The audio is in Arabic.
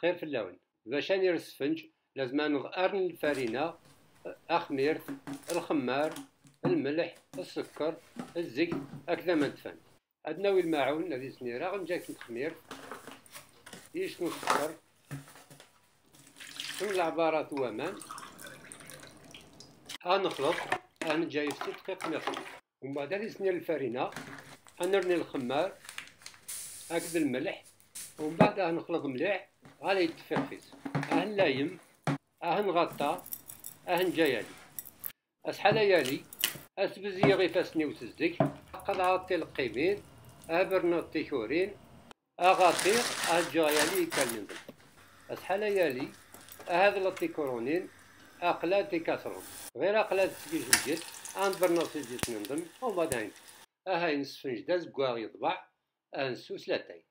خير في اللون. باش نير السفنج لازم نغير الفرينة أخمير الخمار الملح السكر الزيت هكذا ما ندفن أدناوي الماعون الذي سنيرة غنجاك نخمير يشنو السكر؟ ثم العبارات ومان غنخلط غنجاي في ست دقائق نخلط ومن بعد نسني الفرينة غنرني الخمار هكذا الملح ومن بعد غنخلط مليح غادي يتفرفس آه نلايم آه نغطى آه نجايالي اسحال يالي اسبزي غيفاسني وتزدك. قلعاتي القيمين ابرنا التيكورين اغاطيق اجايالي كالنضل اسحال يالي هذا التيكورونين اقلات كاسرون غير اقلات سكيج الجيت عند برنامج الجيت ننضم وما داين اهاي نسفنج داز بواغ يطبع انسوس لاتاي